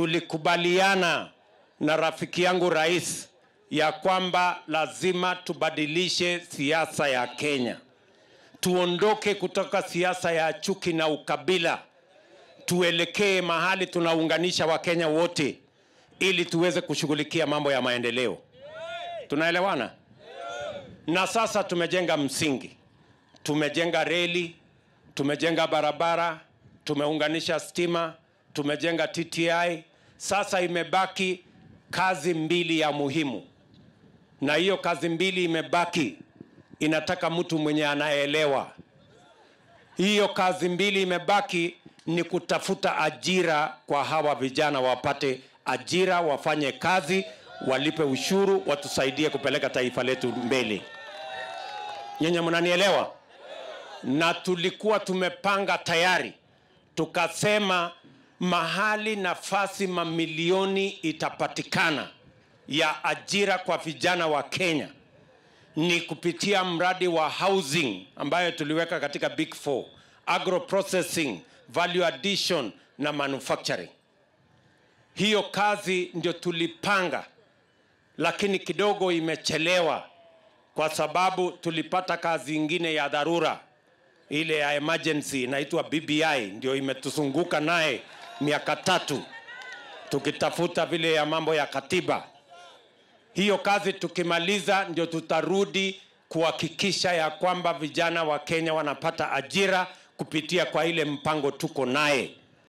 tulikubaliana na rafiki yangu rais ya kwamba lazima tubadilishe siasa ya Kenya, tuondoke kutoka siasa ya chuki na ukabila, tuelekee mahali tunaunganisha Wakenya wote ili tuweze kushughulikia mambo ya maendeleo. Tunaelewana? Na sasa tumejenga msingi, tumejenga reli, tumejenga barabara, tumeunganisha stima, tumejenga TTI. Sasa imebaki kazi mbili ya muhimu, na hiyo kazi mbili imebaki, inataka mtu mwenye anaelewa. Hiyo kazi mbili imebaki ni kutafuta ajira kwa hawa vijana, wapate ajira, wafanye kazi, walipe ushuru, watusaidie kupeleka taifa letu mbele. Nyenye mnanielewa? Na tulikuwa tumepanga tayari, tukasema mahali nafasi mamilioni itapatikana ya ajira kwa vijana wa Kenya ni kupitia mradi wa housing ambayo tuliweka katika Big Four, agro processing, value addition na manufacturing. Hiyo kazi ndio tulipanga, lakini kidogo imechelewa kwa sababu tulipata kazi ingine ya dharura ile ya emergency inaitwa BBI, ndio imetuzunguka naye miaka tatu tukitafuta vile ya mambo ya katiba. Hiyo kazi tukimaliza, ndio tutarudi kuhakikisha ya kwamba vijana wa Kenya wanapata ajira kupitia kwa ile mpango tuko naye